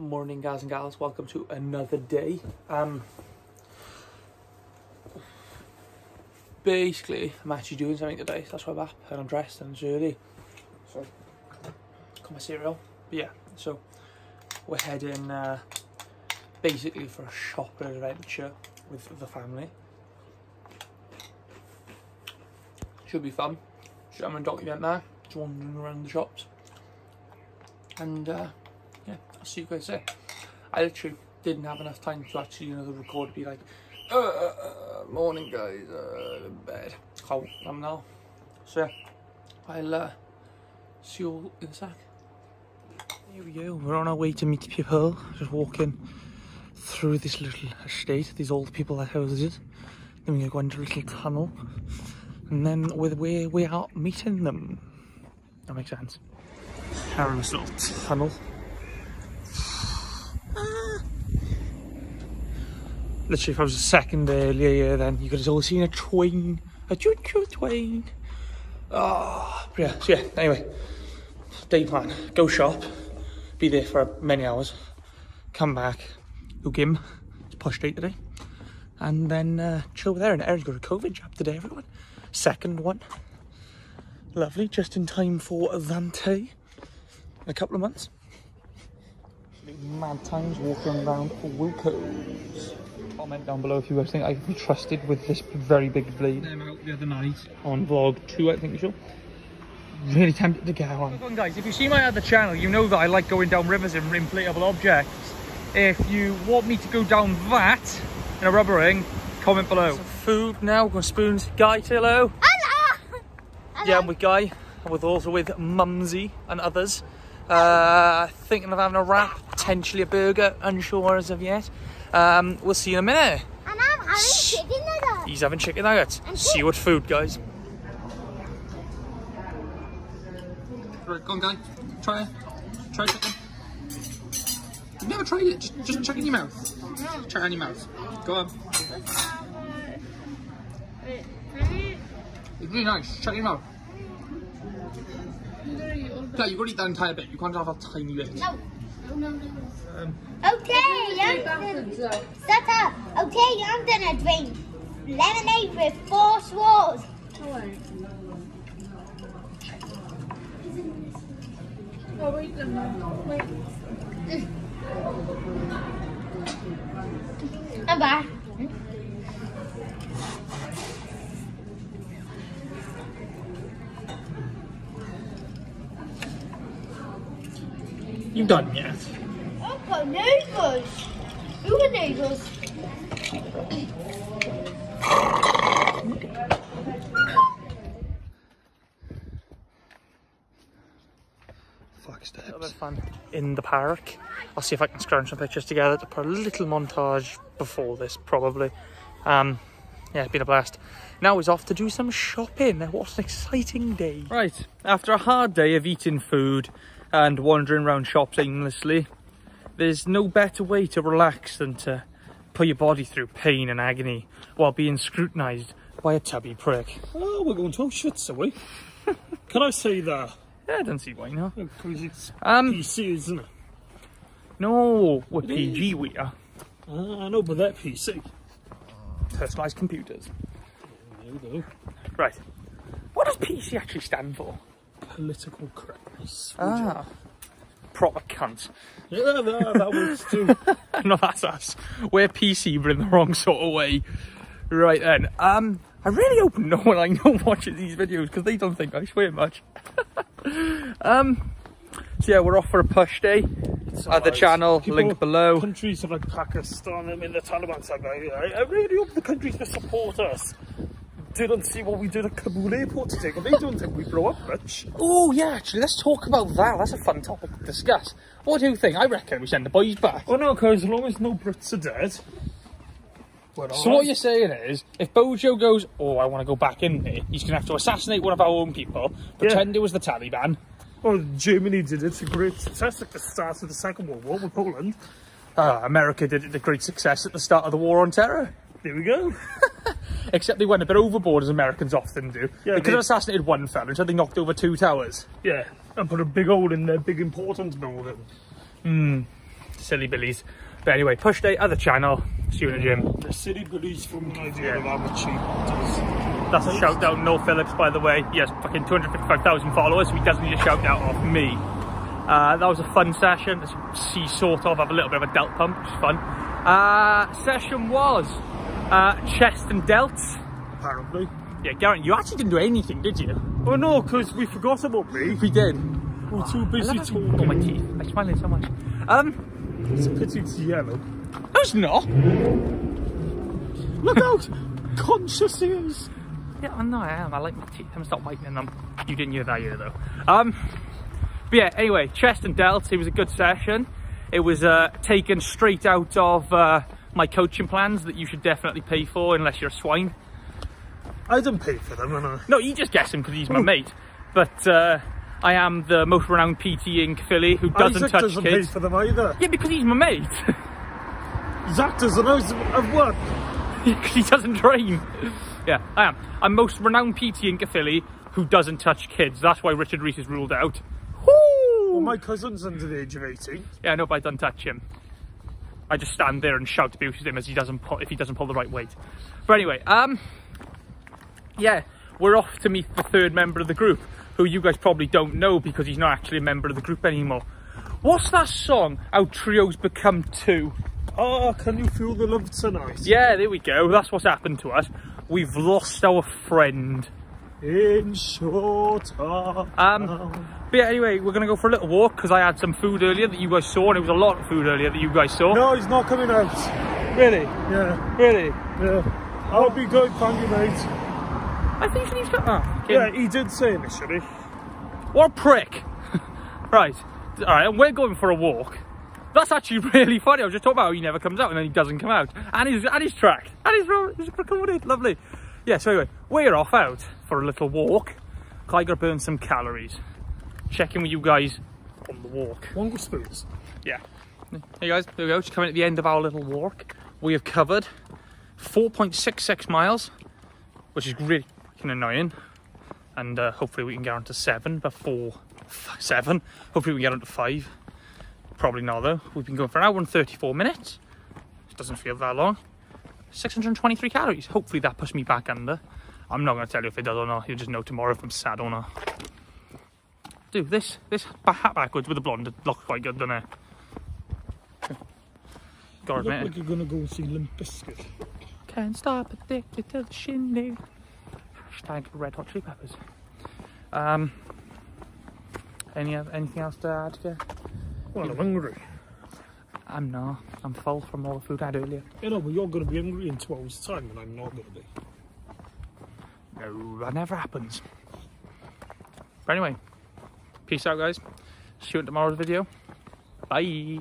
Morning guys and gals, welcome to another day. Um basically I'm actually doing something today, so that's why I'm up and I'm dressed and it's early. So got my cereal. But yeah, so we're heading uh basically for a shopping adventure with the family. Should be fun. Should I'm gonna document that, just wandering around the shops. And uh yeah, I'll you guys there. I literally didn't have enough time to actually, you know, the record be like, uh, uh, uh, morning guys, uh, in bed. How I'm now. So yeah, I'll uh, see you all in a sec. Here we go, we're on our way to meet people, just walking through this little estate, these old people that houses. Then we're gonna go into a little tunnel, and then we're, we're, we are meeting them. That makes sense. Having this little tunnel. Literally, if I was a second earlier, then you could have all seen a twain, a choo choo twain. Ah, oh, yeah. So yeah. Anyway, day plan: go shop, be there for many hours, come back, go gym, it's push day today, and then uh, chill there. And Erin's got a COVID jab today, everyone. Second one. Lovely, just in time for Vante in a couple of months. Mad times walking around Wilko's. Comment down below if you guys think I can be trusted with this very big blade. I'm out the other night on vlog 2 I think you should. Really tempted to get one. on guys, if you see my other channel you know that I like going down rivers in inflatable objects. If you want me to go down that in a rubber ring, comment below. Some food now, we've got spoons. Guy, say hello. Hello. hello. Yeah, I'm with Guy, and with also with Mumsy and others. Uh, thinking of having a wrap, potentially a burger, unsure as of yet. Um, we'll see you in a minute. And I'm having chicken nuggets. He's having chicken nuggets. And see what food, guys. Right, go on, Guy. Try it. Try chicken. You've never tried it. Just, just chuck it in your mouth. Try it in your mouth. Go on. It's really nice. Chuck it in your mouth. Yeah, you've got to eat that entire bit. You can't have a tiny bit. No. Okay, I'm gonna... Shut up. Okay, I'm gonna drink lemonade with four straws. Oh, wait, wait. I'm back. You done yet? I've got neighbours. Who are neighbours? Fuck steps. A little bit of fun in the park. I'll see if I can scrounge some pictures together to put a little montage before this, probably. Um, yeah, it's been a blast. Now he's off to do some shopping. What an exciting day. Right, after a hard day of eating food and wandering around shops aimlessly, there's no better way to relax than to put your body through pain and agony while being scrutinised by a tubby prick. Oh, we're going to Auschwitz, are we? Can I say that? Yeah, I don't see why not. Because it's Um, PC, isn't it? no, we're PG, we are. Ah, I know, but that PC. Personalised computers. There we go. Right. What does PC actually stand for? Political correctness. Ah. Proper cunt. Yeah, that, that works too. no, that's us. We're PC, but in the wrong sort of way. Right then. Um, I really hope no one I know watches these videos because they don't think I swear much. um, so yeah, we're off for a push day It's at the alright. channel, People- link below. Countries of like Pakistan, I mean, the Taliban said, I, I really hope the countries that support us didn't see what we did at Kabul airport today, because they don't think we blow up much. Oh yeah, actually, let's talk about that. That's a fun topic to discuss. What do you think? I reckon we send the boys back. Oh no, because as long as no Brits are dead, So what you're saying is, if Bojo goes, oh, I want to go back in there, he's going to have to assassinate one of our own people, pretend it was the Taliban. Well, Germany did it to great success at the start of the Second World War with Poland. Uh, America did it to great success at the start of the War on Terror. There we go. Except they went a bit overboard, as Americans often do. Yeah, they could have assassinated one fella until they knocked over two towers. Yeah, and put a big hole in their big important building. Hmm, silly billies. But anyway, push day, other channel. See you in the gym. The city police from Nigeria Yeah. have a cheap. That's a shout out, Noel Phillips, by the way. He has fucking 255,000 followers, so he doesn't need a shout out off me. Uh, that was a fun session. Let's see, sort of, have a little bit of a delt pump, which is fun. Uh, session was uh, chest and delts. Apparently. Yeah, Garrett, you actually didn't do anything, did you? Oh no, because we forgot about me. We did. We're too busy I talking. Oh, my teeth. I'm smiling so much. Um, It's a pity it's yellow. no, it's not. Look out! Conscious ears. Yeah, I know I am. I like my teeth. I'm stop whitening them. You didn't hear that either, though. Um, but yeah. Anyway, chest and delts. It was a good session. It was uh, taken straight out of uh, my coaching plans that you should definitely pay for unless you're a swine. I didn't pay for them, and I. No, you just guess him because he's my mate. But uh, I am the most renowned PT in Philly who doesn't Isaac touch doesn't kids. pay for them either. Yeah, because he's my mate. Zach doesn't know of what? because he doesn't train. Yeah, I am. I'm most renowned PT in Philly who doesn't touch kids. That's why Richard Reese is ruled out. Well, my cousin's under the age of 18. Yeah, I know, but I don't touch him. I just stand there and shout abuse at him as he doesn't pull, if he doesn't pull the right weight. But anyway, um, yeah, we're off to meet the third member of the group, who you guys probably don't know because he's not actually a member of the group anymore. What's that song? How trios become two. Oh, can you feel the love tonight? Yeah, there we go. That's what's happened to us. We've lost our friend. In short order. Um, but yeah, anyway, we're gonna go for a little walk because I had some food earlier that you guys saw, and it was a lot of food earlier that you guys saw. No, he's not coming out. Really, Yeah, really. yeah. I'll be good, thank you, mate. I think he's got. Oh, okay. Yeah, he did say initially. What a prick! right, all right, and we're going for a walk. That's actually really funny. I was just talking about how he never comes out and then he doesn't come out, and he's and he's tracked, and he's, ro- he's recorded. Lovely. Yeah. So anyway, we're off out for a little walk. I gotta burn some calories. Checking with you guys on the walk. One good spoons. Yeah. Hey guys, there we go. Just coming at the end of our little walk. We have covered 4.66 miles, which is really annoying. And uh, hopefully we can get on to seven before f- seven. Hopefully we can get on to five. Probably not though. We've been going for an hour and 34 minutes. It Doesn't feel that long. 623 calories. Hopefully that puts me back under. I'm not going to tell you if it does or not. You'll just know tomorrow if I'm sad or not. Dude, this this hat backwards with the blonde looks quite good, doesn't it? Gotta Look like you're gonna go see Limp Bizkit. Can't stop addicted to the shindig. Hashtag Red Hot Chili Peppers. Um, any anything else to add? Yeah? Well, I'm hungry. I'm not. I'm full from all the food I had earlier. You know, but you're gonna be hungry in two hours' time, and I'm not gonna be. No, that never happens. But anyway, peace out, guys. See you in tomorrow's video. Bye.